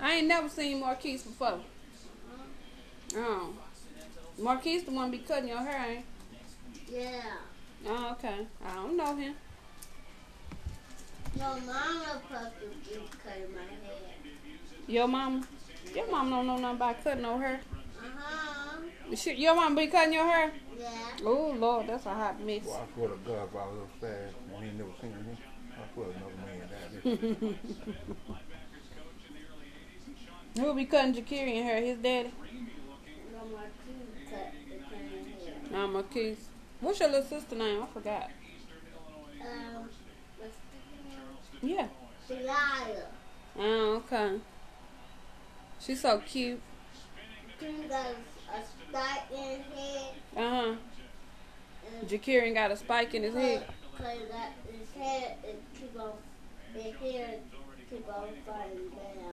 I ain't never seen Marquise before. Oh. Marquise the one be cutting your hair, ain't? Yeah. Oh, okay. I don't know him. No, mama supposed to be cutting my hair. Your mama? Your mama don't know nothing about cutting no hair. Uh-huh. Shit, your mama be cutting your hair? Yeah. Oh, Lord, that's a hot mess. Well, I swear to God, if I was upstairs and he never seen me, I swear another man died. Who be cutting Jakirian hair? His daddy? Oh, Marquise. What's your little sister name? I forgot. Um, Yeah. Delilah. Oh, okay. She's so cute. She got a spike in his head. Uh-huh. And Jakirian got a spike in his head. Cause his head, it keep on, his hair keep on falling down.